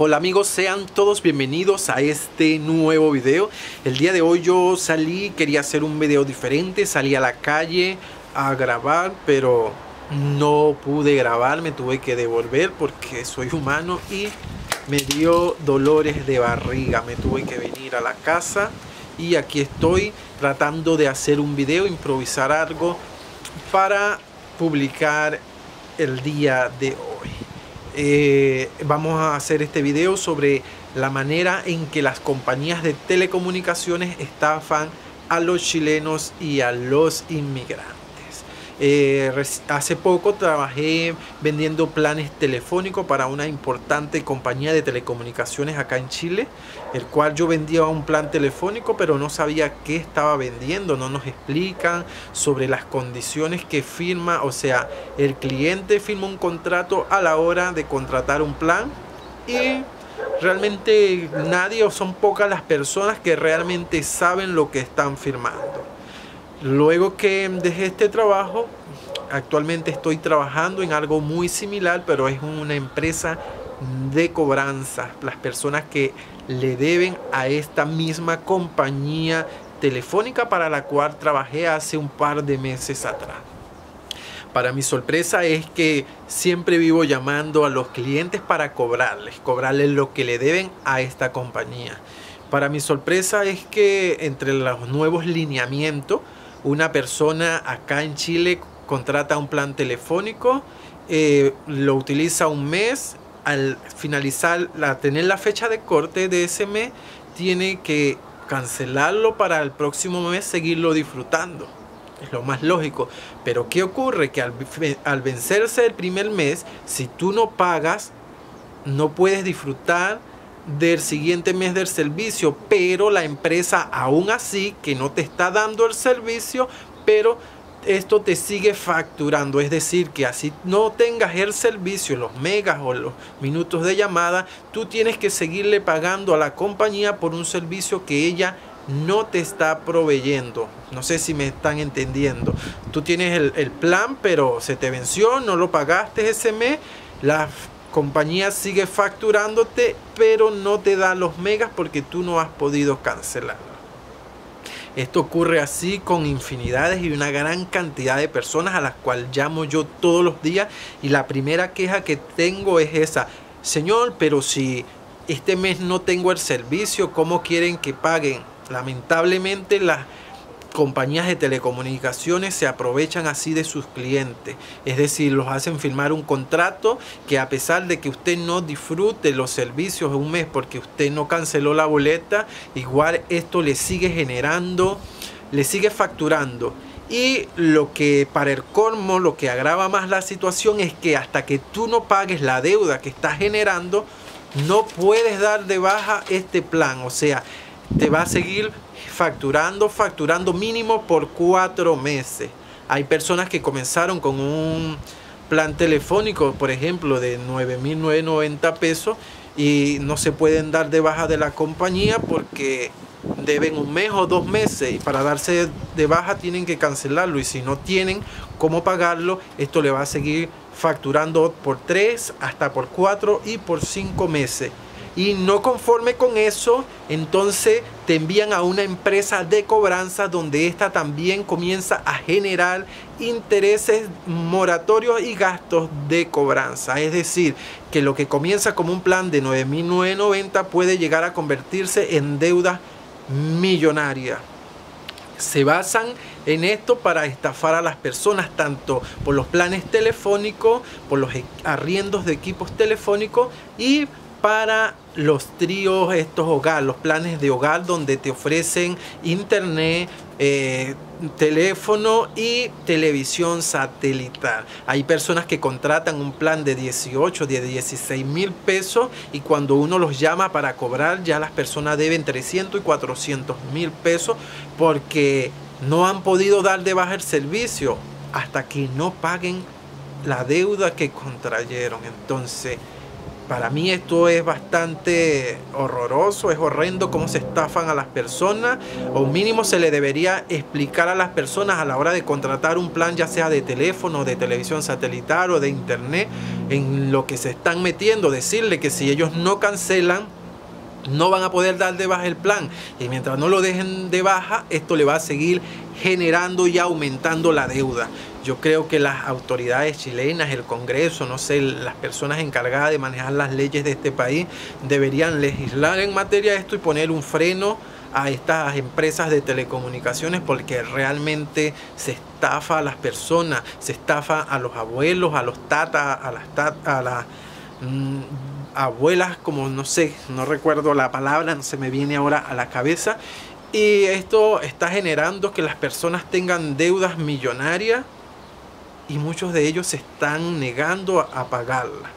Hola amigos, sean todos bienvenidos a este nuevo video. El día de hoy yo salí, quería hacer un video diferente, salí a la calle a grabar, pero no pude grabar, me tuve que devolver porque soy humano y me dio dolores de barriga, me tuve que venir a la casa y aquí estoy tratando de hacer un video, improvisar algo para publicar el día de hoy. Eh, vamos a hacer este video sobre la manera en que las compañías de telecomunicaciones estafan a los chilenos y a los inmigrantes. Eh, hace poco trabajé vendiendo planes telefónicos para una importante compañía de telecomunicaciones acá en Chile, el cual yo vendía un plan telefónico pero no sabía qué estaba vendiendo, no nos explican sobre las condiciones que firma, o sea, el cliente firma un contrato a la hora de contratar un plan y realmente nadie o son pocas las personas que realmente saben lo que están firmando. Luego que dejé este trabajo, actualmente estoy trabajando en algo muy similar, pero es una empresa de cobranza. Las personas que le deben a esta misma compañía telefónica para la cual trabajé hace un par de meses atrás. Para mi sorpresa es que siempre vivo llamando a los clientes para cobrarles, cobrarles lo que le deben a esta compañía. Para mi sorpresa es que entre los nuevos lineamientos, una persona acá en Chile contrata un plan telefónico, eh, lo utiliza un mes, al finalizar, la, tener la fecha de corte de ese mes, tiene que cancelarlo para el próximo mes seguirlo disfrutando. Es lo más lógico. Pero ¿qué ocurre? Que al, al vencerse el primer mes, si tú no pagas, no puedes disfrutar del siguiente mes del servicio, pero la empresa aún así que no te está dando el servicio, pero esto te sigue facturando, es decir, que así no tengas el servicio, los megas o los minutos de llamada, tú tienes que seguirle pagando a la compañía por un servicio que ella no te está proveyendo. No sé si me están entendiendo. Tú tienes el, plan, pero se te venció, no lo pagaste ese mes. Compañía sigue facturándote, pero no te da los megas porque tú no has podido cancelarlo. Esto ocurre así con infinidades y una gran cantidad de personas a las cuales llamo yo todos los días y la primera queja que tengo es esa, Señor, pero si este mes no tengo el servicio, ¿cómo quieren que paguen? Lamentablemente las compañías de telecomunicaciones se aprovechan así de sus clientes. Es decir, los hacen firmar un contrato que a pesar de que usted no disfrute los servicios de un mes porque usted no canceló la boleta, igual esto le sigue generando, le sigue facturando. Y lo que para el colmo, lo que agrava más la situación es que hasta que tú no pagues la deuda que estás generando, no puedes dar de baja este plan. O sea, te va a seguir facturando, facturando mínimo por cuatro meses. Hay personas que comenzaron con un plan telefónico, por ejemplo, de 9.990 pesos y no se pueden dar de baja de la compañía porque deben un mes o dos meses y para darse de baja tienen que cancelarlo y si no tienen cómo pagarlo, esto le va a seguir facturando por tres hasta por cuatro y por cinco meses y no conforme con eso, entonces te envían a una empresa de cobranza donde esta también comienza a generar intereses moratorios y gastos de cobranza. Es decir, que lo que comienza como un plan de 9.990 puede llegar a convertirse en deuda millonaria. Se basan en esto para estafar a las personas, tanto por los planes telefónicos, por los arriendos de equipos telefónicos y para los tríos, estos hogares, los planes de hogar donde te ofrecen internet, eh, teléfono y televisión satelital. Hay personas que contratan un plan de 18, de 16 mil pesos y cuando uno los llama para cobrar ya las personas deben 300 y 400 mil pesos porque no han podido dar de baja el servicio hasta que no paguen la deuda que contrayeron. Entonces, para mí esto es bastante horroroso, es horrendo cómo se estafan a las personas, o mínimo se le debería explicar a las personas a la hora de contratar un plan, ya sea de teléfono, de televisión satelital o de internet, en lo que se están metiendo, decirle que si ellos no cancelan, no van a poder dar de baja el plan. Y mientras no lo dejen de baja, esto le va a seguir generando y aumentando la deuda. Yo creo que las autoridades chilenas, el Congreso, no sé, las personas encargadas de manejar las leyes de este país, deberían legislar en materia de esto y poner un freno a estas empresas de telecomunicaciones porque realmente se estafa a las personas, se estafa a los abuelos, a los tatas, a las mm, abuelas, como no sé, no recuerdo la palabra, no se me viene ahora a la cabeza. Y esto está generando que las personas tengan deudas millonarias y muchos de ellos se están negando a, pagarla.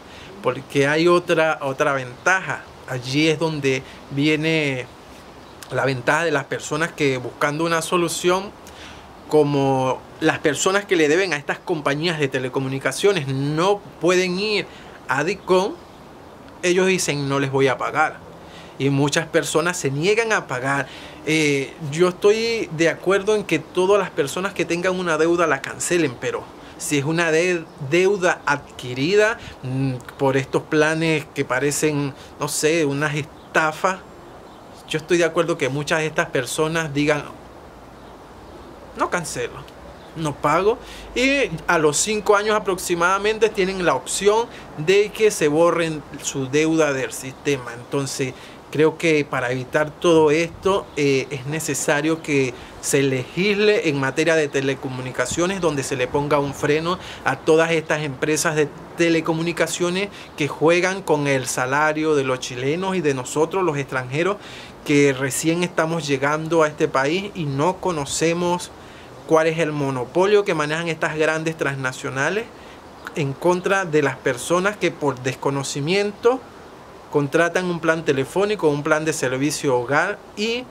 Porque hay otra, otra ventaja. Allí es donde viene la ventaja de las personas que buscando una solución, como las personas que le deben a estas compañías de telecomunicaciones no pueden ir a DICOM, ellos dicen no les voy a pagar. Y muchas personas se niegan a pagar. Eh, yo estoy de acuerdo en que todas las personas que tengan una deuda la cancelen, pero si es una deuda adquirida mm, por estos planes que parecen, no sé, unas estafas, yo estoy de acuerdo que muchas de estas personas digan, no cancelo, no pago. Y a los cinco años aproximadamente tienen la opción de que se borren su deuda del sistema. Entonces, Creo que para evitar todo esto eh, es necesario que se legisle en materia de telecomunicaciones donde se le ponga un freno a todas estas empresas de telecomunicaciones que juegan con el salario de los chilenos y de nosotros los extranjeros que recién estamos llegando a este país y no conocemos cuál es el monopolio que manejan estas grandes transnacionales en contra de las personas que por desconocimiento contratan un plan telefónico, un plan de servicio hogar y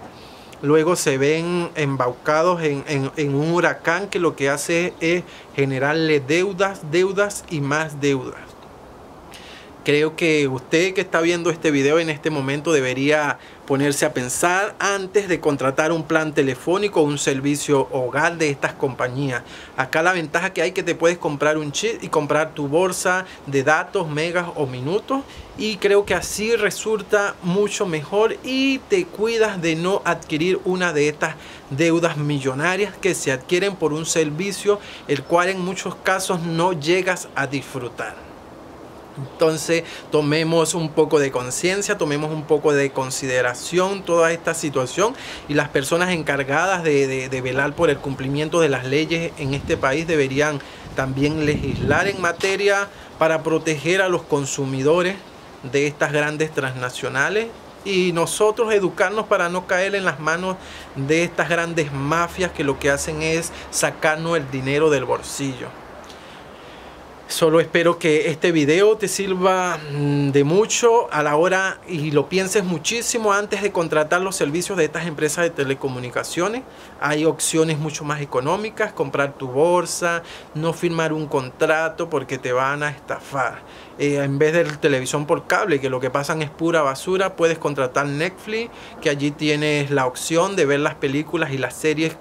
luego se ven embaucados en, un huracán que lo que hace es generarle deudas, deudas y más deudas. Creo que usted que está viendo este video en este momento debería ponerse a pensar antes de contratar un plan telefónico o un servicio hogar de estas compañías. Acá la ventaja que hay que te puedes comprar un chip y comprar tu bolsa de datos, megas o minutos y creo que así resulta mucho mejor y te cuidas de no adquirir una de estas deudas millonarias que se adquieren por un servicio el cual en muchos casos no llegas a disfrutar. Entonces tomemos un poco de conciencia, tomemos un poco de consideración toda esta situación y las personas encargadas de, velar por el cumplimiento de las leyes en este país deberían también legislar en materia para proteger a los consumidores de estas grandes transnacionales y nosotros educarnos para no caer en las manos de estas grandes mafias que lo que hacen es sacarnos el dinero del bolsillo. Solo espero que este video te sirva mm, de mucho a la hora y lo pienses muchísimo antes de contratar los servicios de estas empresas de telecomunicaciones. Hay opciones mucho más económicas, comprar tu bolsa, no firmar un contrato porque te van a estafar. Eh, en vez de televisión por cable, que lo que pasan es pura basura, puedes contratar Netflix, que allí tienes la opción de ver las películas y las series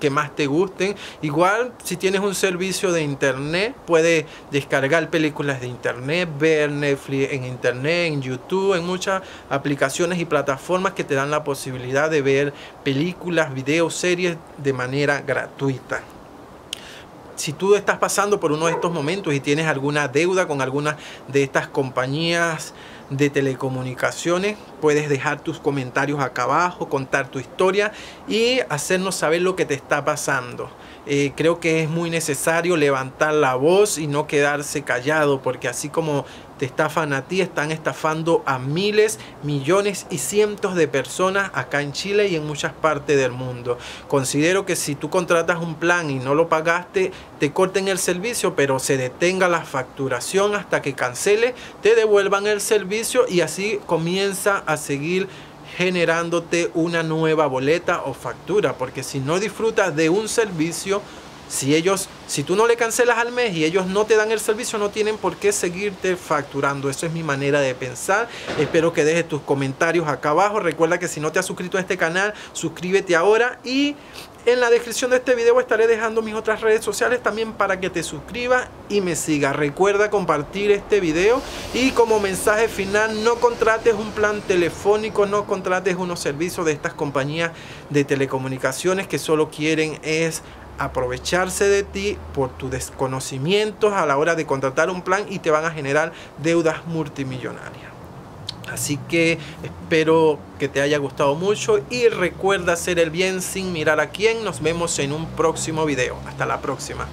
que más te gusten. Igual, si tienes un servicio de internet, puedes descargar películas de internet, ver Netflix en internet, en YouTube, en muchas aplicaciones y plataformas que te dan la posibilidad de ver películas, videos, series de manera gratuita si tú estás pasando por uno de estos momentos y tienes alguna deuda con alguna de estas compañías de telecomunicaciones, puedes dejar tus comentarios acá abajo, contar tu historia y hacernos saber lo que te está pasando. Eh, creo que es muy necesario levantar la voz y no quedarse callado, porque así como te estafan a ti, están estafando a miles, millones y cientos de personas acá en Chile y en muchas partes del mundo. Considero que si tú contratas un plan y no lo pagaste, te corten el servicio, pero se detenga la facturación hasta que cancele, te devuelvan el servicio y así comienza a seguir generándote una nueva boleta o factura, porque si no disfrutas de un servicio, Si ellos, si tú no le cancelas al mes y ellos no te dan el servicio, no tienen por qué seguirte facturando. Eso es mi manera de pensar. Espero que dejes tus comentarios acá abajo. Recuerda que si no te has suscrito a este canal, suscríbete ahora y en la descripción de este video estaré dejando mis otras redes sociales también para que te suscribas y me sigas. Recuerda compartir este video y como mensaje final no contrates un plan telefónico, no contrates unos servicios de estas compañías de telecomunicaciones que solo quieren es aprovecharse de ti por tus desconocimientos a la hora de contratar un plan y te van a generar deudas multimillonarias. Así que espero que te haya gustado mucho y recuerda hacer el bien sin mirar a quién. Nos vemos en un próximo video. Hasta la próxima.